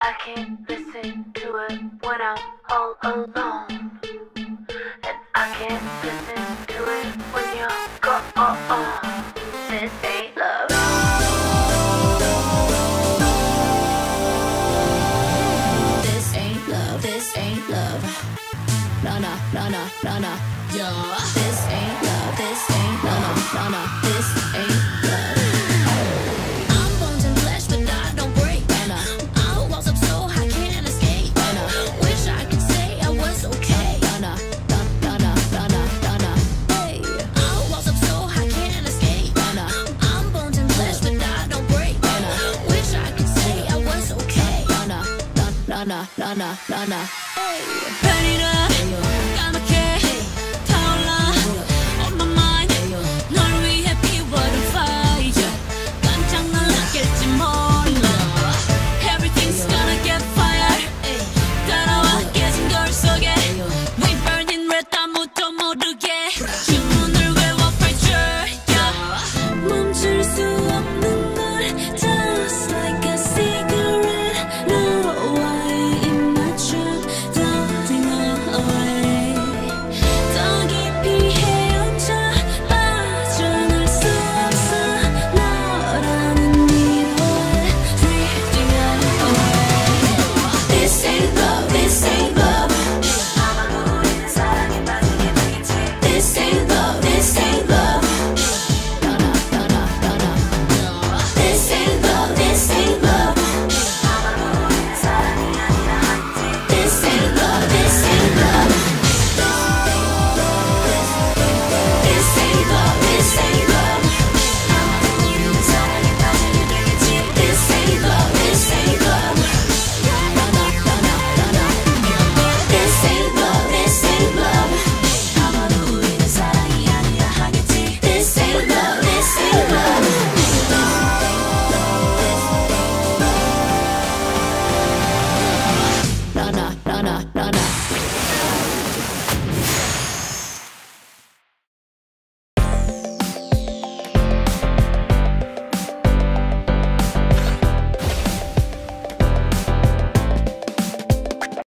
I can't listen to it when I'm all alone. And I can't listen to it when you're gone. This ain't love. This ain't love, this ain't love. No, no, no, no, no, no. Yeah. This ain't love, this ain't love. No, no, this ain't na nah, nah, nah, nah. na. Hey. Burning up.